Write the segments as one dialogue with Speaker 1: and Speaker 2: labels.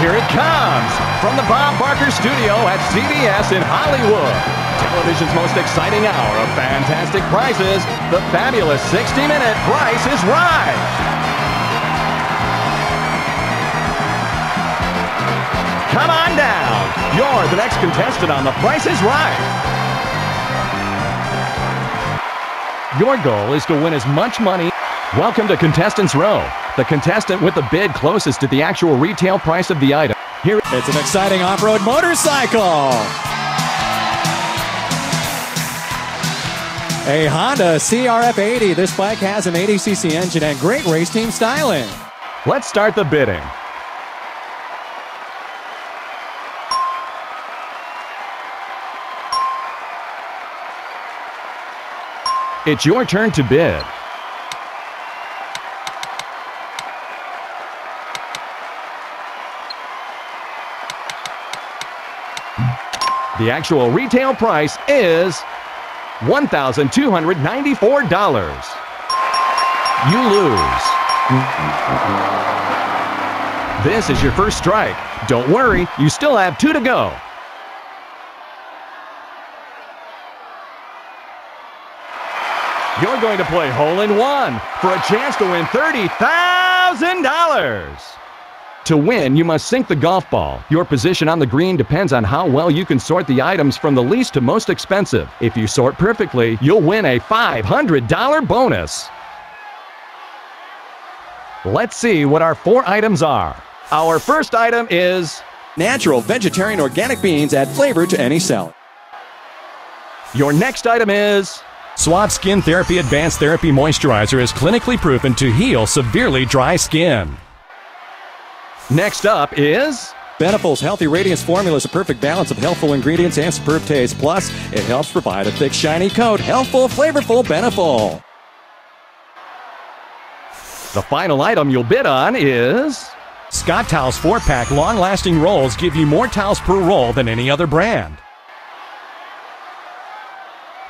Speaker 1: Here it comes from the Bob Barker Studio at CBS in Hollywood. Television's most exciting hour of fantastic prices. The fabulous 60-minute Price is Right. Come on down. You're the next contestant on The Price is Right. Your goal is to win as much money. Welcome to Contestants Row, the contestant with the bid closest to the actual retail price of the item. Here,
Speaker 2: It's an exciting off-road motorcycle. A Honda CRF 80. This bike has an 80cc engine and great race team styling.
Speaker 1: let's start the bidding. It's your turn to bid. The actual retail price is $1,294. You lose. This is your first strike. Don't worry, you still have two to go. You're going to play hole in one for a chance to win $30,000. To win, you must sink the golf ball. Your position on the green depends on how well you can sort the items from the least to most expensive. If you sort perfectly, you'll win a $500 bonus. Let's see what our four items are. Our first item is
Speaker 2: Natural vegetarian organic beans add flavor to any salad.
Speaker 1: your next item is
Speaker 3: Suave Skin Therapy Advanced Therapy Moisturizer is clinically proven to heal severely dry skin.
Speaker 1: Next up is
Speaker 2: Beneful's Healthy Radiance formula is a perfect balance of healthful ingredients and superb taste. Plus, it helps provide a thick, shiny coat. Healthful, flavorful Beneful.
Speaker 1: the final item you'll bid on is
Speaker 3: Scott Towels 4 pack long lasting rolls give you more towels per roll than any other brand.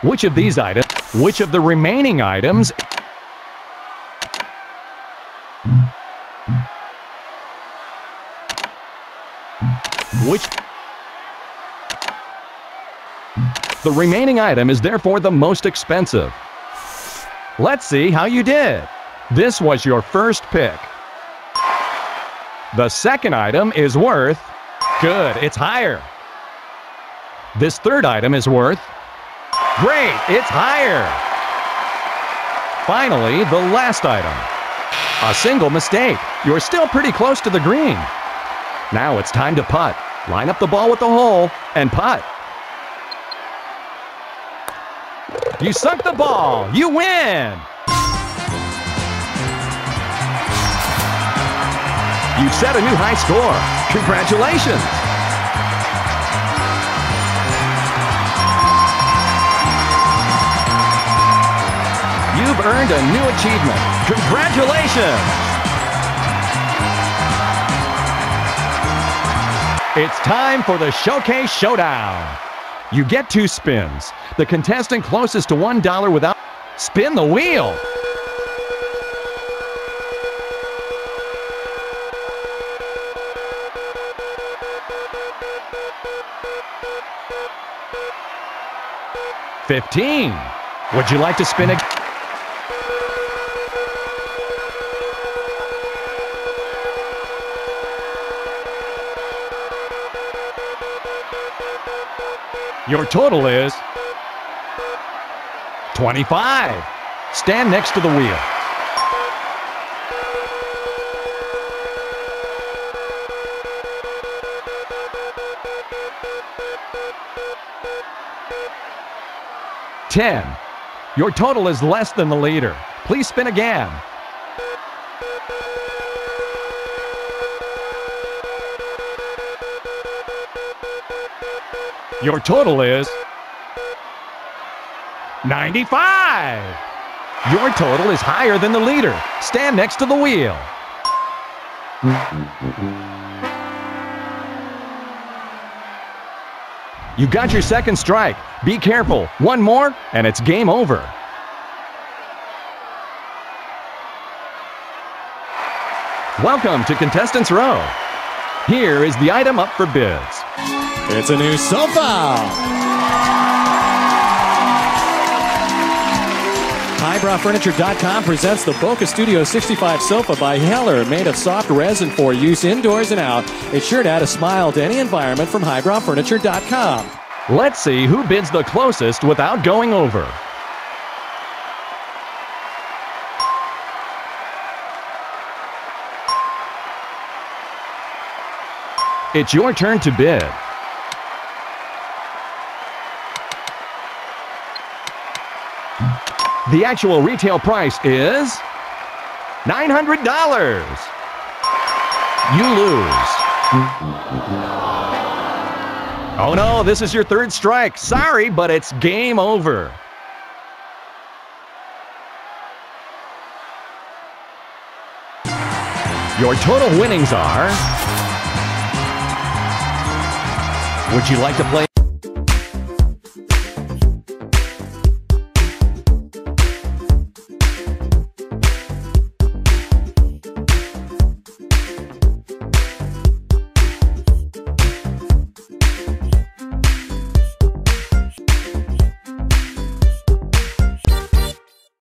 Speaker 1: which of these items, which of the remaining items which the remaining item is therefore the most expensive. Let's see how you did. This was your first pick. The second item is worth good, it's higher. This third item is worth Great, it's higher. Finally, the last item. A single mistake. You're still pretty close to the green. Now it's time to putt. Line up the ball with the hole and putt. You sunk the ball. You win. You've set a new high score. Congratulations. You've earned a new achievement. Congratulations! It's time for the Showcase Showdown. You get two spins. The contestant closest to $1 without spin the wheel. Fifteen. Would you like to spin again? Your total is 25. Stand next to the wheel. Ten. Your total is less than the leader. Please spin again. Your total is 95. Your total is higher than the leader. Stand next to the wheel. You got your second strike. Be careful. One more, and it's game over. Welcome to Contestants Row. Here is the item up for bids.
Speaker 2: It's a new sofa. HighbrowFurniture.com presents the Bocca Studio 65 sofa by Heller, made of soft resin for use indoors and out. It's sure to add a smile to any environment from HighbrowFurniture.com.
Speaker 1: Let's see who bids the closest without going over. It's your turn to bid. The actual retail price is $900. You lose. Oh no, this is your third strike. Sorry, but it's game over. Your total winnings are. Would you like to play?